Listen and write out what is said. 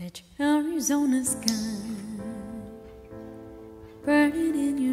that Arizona sky burning in your